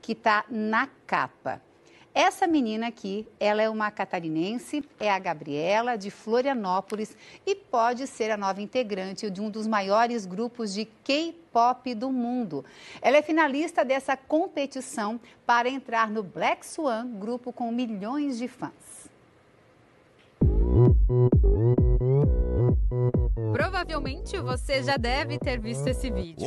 que está na capa. Essa menina aqui, ela é uma catarinense, é a Gabriela de Florianópolis e pode ser a nova integrante de um dos maiores grupos de K-pop do mundo. Ela é finalista dessa competição para entrar no Black Swan, grupo com milhões de fãs. Provavelmente você já deve ter visto esse vídeo.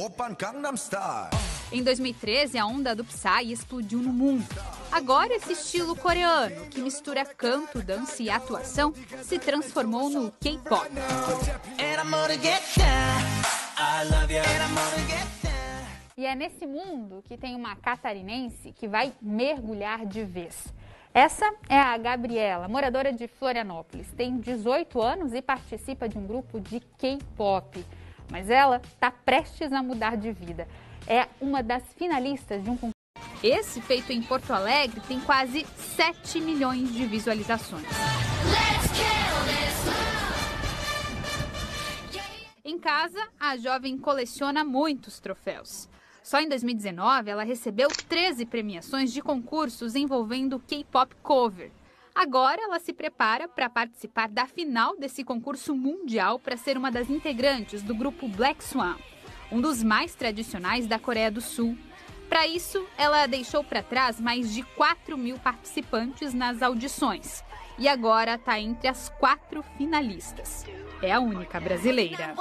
Em 2013, a onda do Psy explodiu no mundo. Agora, esse estilo coreano, que mistura canto, dança e atuação, se transformou no K-pop. E é nesse mundo que tem uma catarinense que vai mergulhar de vez. Essa é a Gabriela, moradora de Florianópolis. Tem 18 anos e participa de um grupo de K-pop. Mas ela está prestes a mudar de vida. É uma das finalistas de um concurso. Esse, feito em Porto Alegre, tem quase 7 milhões de visualizações. Em casa, a jovem coleciona muitos troféus. Só em 2019, ela recebeu 13 premiações de concursos envolvendo K-pop cover. Agora ela se prepara para participar da final desse concurso mundial para ser uma das integrantes do grupo Black Swan, um dos mais tradicionais da Coreia do Sul. Para isso, ela deixou para trás mais de 4 mil participantes nas audições e agora está entre as quatro finalistas. É a única brasileira.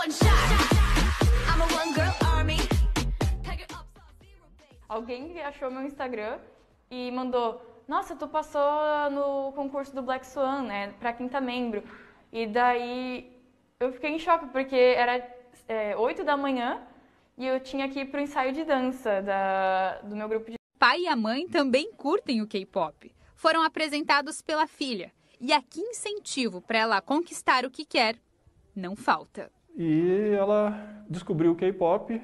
alguém achou meu Instagram e mandou: Nossa, tu passou no concurso do Black Swan, né? Pra quinta membro. E daí eu fiquei em choque, porque era é, 8 da manhã e eu tinha que ir pro ensaio de dança da, do meu grupo de. Pai e a mãe também curtem o K-pop. Foram apresentados pela filha. E aqui incentivo para ela conquistar o que quer não falta. E ela descobriu o K-pop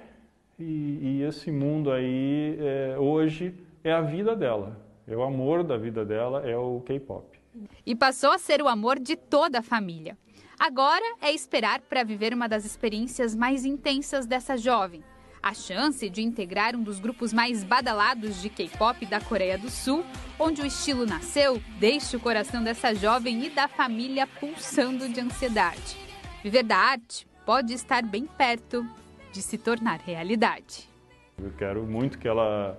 e, e esse mundo aí, é, hoje, é a vida dela. É o amor da vida dela, é o K-pop. E passou a ser o amor de toda a família. Agora é esperar para viver uma das experiências mais intensas dessa jovem. A chance de integrar um dos grupos mais badalados de K-pop da Coreia do Sul, onde o estilo nasceu, deixa o coração dessa jovem e da família pulsando de ansiedade. Viver da arte pode estar bem perto de se tornar realidade. Eu quero muito que ela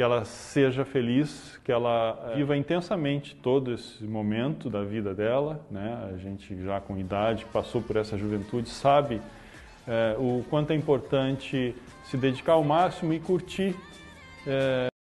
que ela seja feliz, que ela viva intensamente todo esse momento da vida dela, né? A gente já com idade passou por essa juventude sabe é, o quanto é importante se dedicar ao máximo e curtir é,